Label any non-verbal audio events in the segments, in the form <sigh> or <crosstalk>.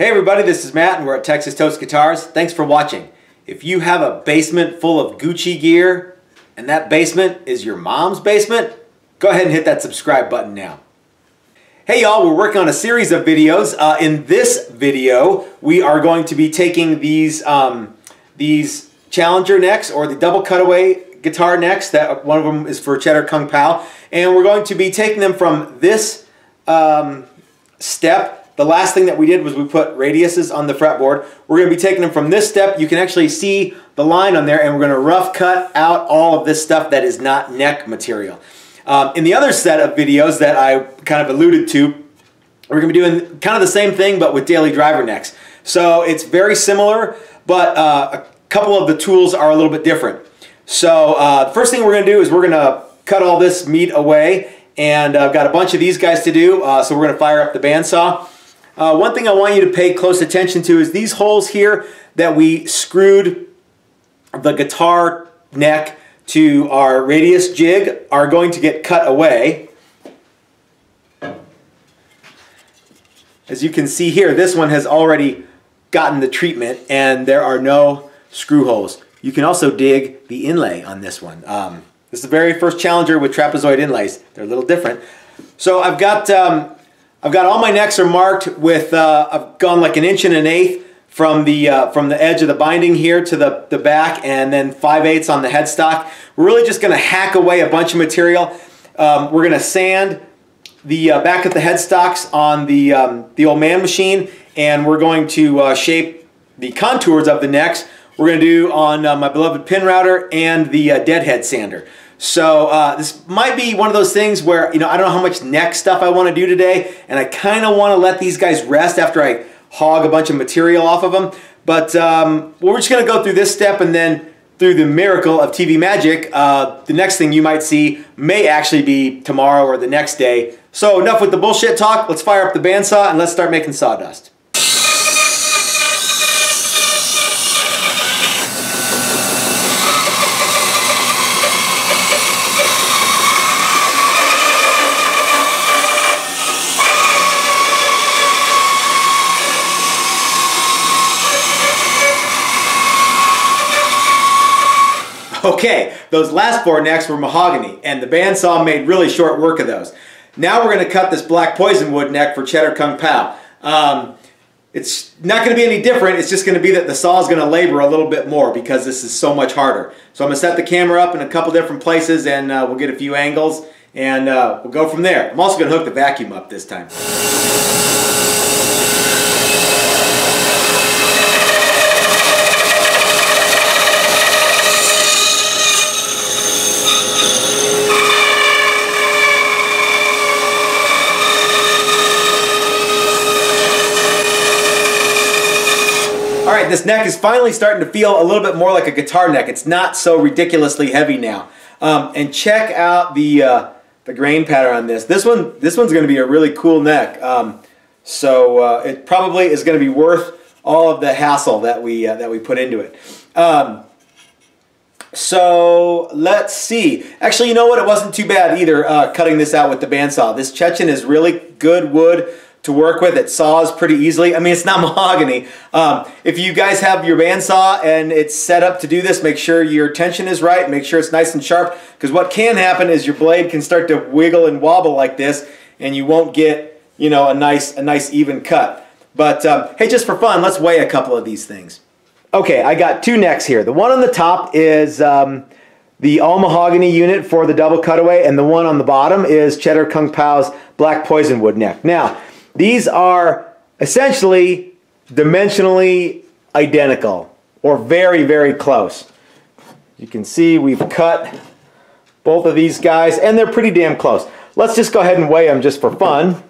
Hey everybody, this is Matt and we're at Texas Toast Guitars. Thanks for watching. If you have a basement full of Gucci gear and that basement is your mom's basement, go ahead and hit that subscribe button now. Hey y'all, we're working on a series of videos. Uh, in this video, we are going to be taking these, um, these Challenger necks or the double cutaway guitar necks. That One of them is for Cheddar Kung Pao. And we're going to be taking them from this um, step the last thing that we did was we put radiuses on the fretboard. We're going to be taking them from this step. You can actually see the line on there and we're going to rough cut out all of this stuff that is not neck material. Um, in the other set of videos that I kind of alluded to, we're going to be doing kind of the same thing but with daily driver necks. So it's very similar, but uh, a couple of the tools are a little bit different. So uh, the first thing we're going to do is we're going to cut all this meat away and I've uh, got a bunch of these guys to do, uh, so we're going to fire up the bandsaw. Uh, one thing I want you to pay close attention to is these holes here that we screwed the guitar neck to our radius jig are going to get cut away. As you can see here, this one has already gotten the treatment and there are no screw holes. You can also dig the inlay on this one. Um, this is the very first Challenger with trapezoid inlays. They're a little different. So I've got um, I've got all my necks are marked with, uh, I've gone like an inch and an eighth from the, uh, from the edge of the binding here to the, the back and then 5 eighths on the headstock. We're really just going to hack away a bunch of material. Um, we're going to sand the uh, back of the headstocks on the, um, the old man machine and we're going to uh, shape the contours of the necks. We're going to do on uh, my beloved pin router and the uh, deadhead sander. So uh, this might be one of those things where, you know, I don't know how much neck stuff I want to do today, and I kind of want to let these guys rest after I hog a bunch of material off of them. But um, we're just going to go through this step and then through the miracle of TV magic, uh, the next thing you might see may actually be tomorrow or the next day. So enough with the bullshit talk. Let's fire up the bandsaw and let's start making sawdust. <laughs> Okay, those last four necks were mahogany, and the bandsaw made really short work of those. Now we're going to cut this black poison wood neck for Cheddar Kung Pao. Um, it's not going to be any different, it's just going to be that the saw is going to labor a little bit more because this is so much harder. So I'm going to set the camera up in a couple different places and uh, we'll get a few angles and uh, we'll go from there. I'm also going to hook the vacuum up this time. All right, this neck is finally starting to feel a little bit more like a guitar neck. It's not so ridiculously heavy now. Um, and check out the uh, the grain pattern on this. This one, this one's going to be a really cool neck. Um, so uh, it probably is going to be worth all of the hassle that we uh, that we put into it. Um, so let's see. Actually, you know what? It wasn't too bad either uh, cutting this out with the bandsaw. This Chechen is really good wood to work with. It saws pretty easily. I mean, it's not <laughs> mahogany. Um, if you guys have your bandsaw and it's set up to do this, make sure your tension is right. Make sure it's nice and sharp because what can happen is your blade can start to wiggle and wobble like this and you won't get, you know, a nice, a nice even cut. But um, hey, just for fun, let's weigh a couple of these things. Okay, I got two necks here. The one on the top is um, the all mahogany unit for the double cutaway and the one on the bottom is Cheddar Kung Pao's black poison wood neck. Now, these are essentially dimensionally identical or very, very close. You can see we've cut both of these guys and they're pretty damn close. Let's just go ahead and weigh them just for fun.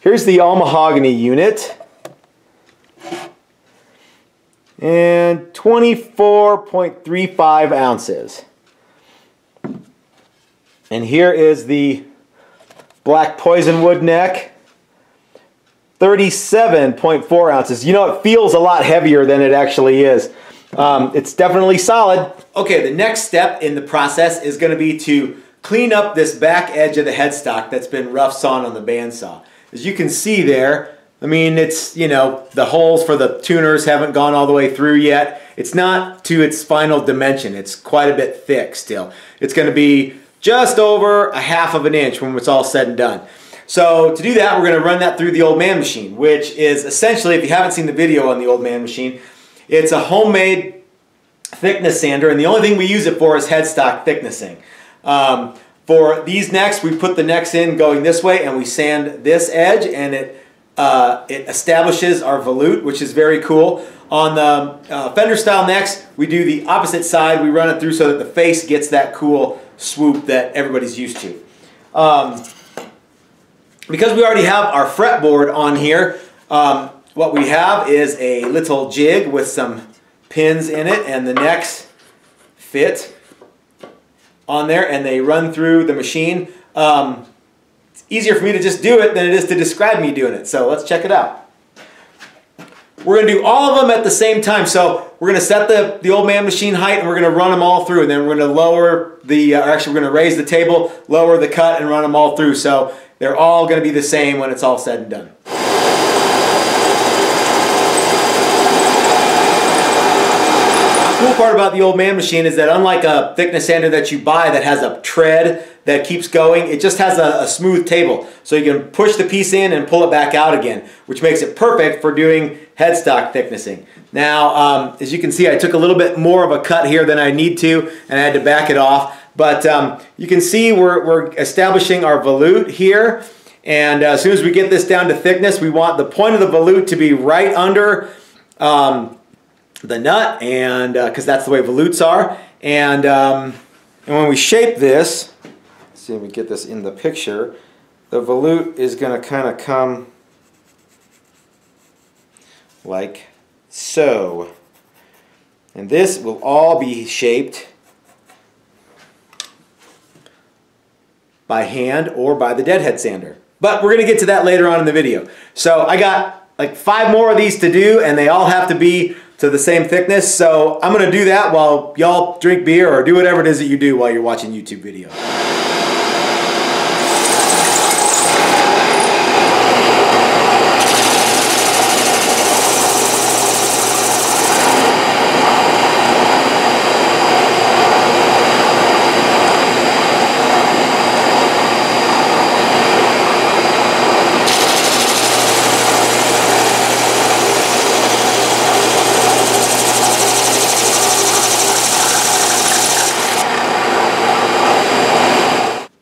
Here's the all mahogany unit. And 24.35 ounces. And here is the Black poison wood neck, 37.4 ounces. You know, it feels a lot heavier than it actually is. Um, it's definitely solid. Okay, the next step in the process is going to be to clean up this back edge of the headstock that's been rough sawn on the bandsaw. as you can see there, I mean, it's, you know, the holes for the tuners haven't gone all the way through yet. It's not to its final dimension. It's quite a bit thick still. It's going to be just over a half of an inch when it's all said and done. So to do that, we're going to run that through the Old Man machine, which is essentially, if you haven't seen the video on the Old Man machine, it's a homemade thickness sander, and the only thing we use it for is headstock thicknessing. Um, for these necks, we put the necks in going this way, and we sand this edge, and it uh, it establishes our volute, which is very cool. On the uh, fender style necks, we do the opposite side. We run it through so that the face gets that cool swoop that everybody's used to. Um, because we already have our fretboard on here, um, what we have is a little jig with some pins in it and the necks fit on there and they run through the machine. Um, easier for me to just do it than it is to describe me doing it. So let's check it out. We're to do all of them at the same time. So we're going to set the, the old man machine height and we're to run them all through. And then we're going to lower the, uh, actually we're going to raise the table, lower the cut and run them all through. So they're all going to be the same when it's all said and done. Cool part about the old man machine is that unlike a thickness sander that you buy that has a tread that keeps going, it just has a, a, smooth table. So you can push the piece in and pull it back out again, which makes it perfect for doing headstock thicknessing. Now, um, as you can see, I took a little bit more of a cut here than I need to, and I had to back it off. But um, you can see we're, we're establishing our volute here. And uh, as soon as we get this down to thickness, we want the point of the volute to be right under um, the nut, and because uh, that's the way volutes are. And, um, and when we shape this, see if we get this in the picture, the volute is going to kind of come like so. And this will all be shaped by hand or by the deadhead sander. But we're going to get to that later on in the video. So I got like five more of these to do and they all have to be to the same thickness. So I'm to do that while y'all drink beer or do whatever it is that you do while you're watching YouTube videos.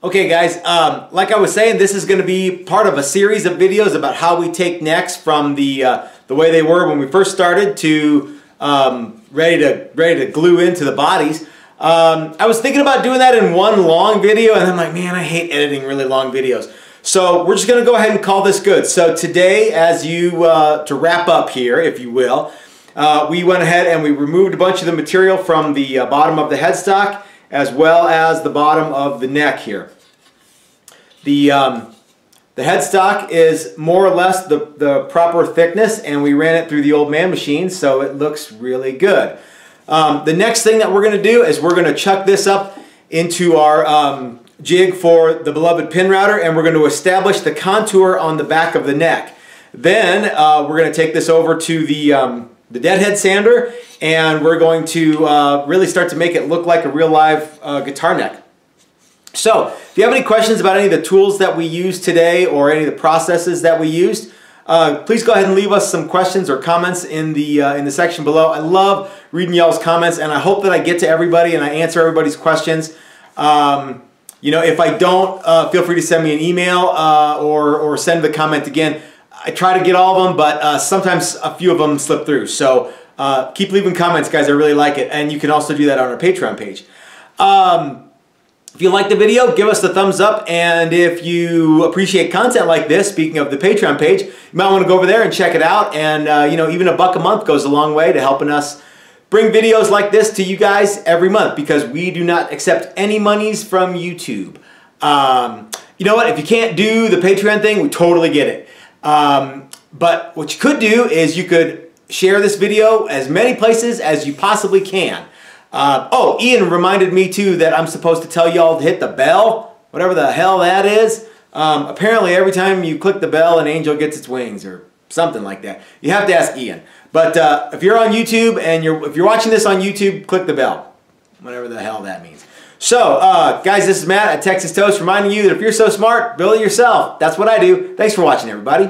Okay guys, um, like I was saying, this is going to be part of a series of videos about how we take necks from the, uh, the way they were when we first started to um, ready, to, ready to glue into the bodies. Um, I was thinking about doing that in one long video and I'm like, man, I hate editing really long videos. So we're just going to go ahead and call this good. So today, as you, uh, to wrap up here, if you will, uh, we went ahead and we removed a bunch of the material from the uh, bottom of the headstock as well as the bottom of the neck here. The, um, the headstock is more or less the, the proper thickness and we ran it through the old man machine so it looks really good. Um, the next thing that we're going to do is we're going to chuck this up into our um, jig for the beloved pin router and we're going to establish the contour on the back of the neck. Then uh, we're going to take this over to the, um, the deadhead sander and we're going to uh, really start to make it look like a real live uh, guitar neck. So, if you have any questions about any of the tools that we used today or any of the processes that we used, uh, please go ahead and leave us some questions or comments in the uh, in the section below. I love reading y'all's comments, and I hope that I get to everybody and I answer everybody's questions. Um, you know, if I don't, uh, feel free to send me an email uh, or or send the comment again. I try to get all of them, but uh, sometimes a few of them slip through. So uh, keep leaving comments, guys. I really like it, and you can also do that on our Patreon page. Um, if you like the video, give us a thumbs up. And if you appreciate content like this, speaking of the Patreon page, you might want to go over there and check it out. And, uh, you know, even a buck a month goes a long way to helping us bring videos like this to you guys every month because we do not accept any monies from YouTube. Um, you know what? If you can't do the Patreon thing, we totally get it. Um, but what you could do is you could share this video as many places as you possibly can. Uh, oh, Ian reminded me too that I'm supposed to tell y'all to hit the bell, whatever the hell that is. Um, apparently, every time you click the bell, an angel gets its wings, or something like that. You have to ask Ian. But uh, if you're on YouTube and you're if you're watching this on YouTube, click the bell, whatever the hell that means. So, uh, guys, this is Matt at Texas Toast reminding you that if you're so smart, build it yourself. That's what I do. Thanks for watching, everybody.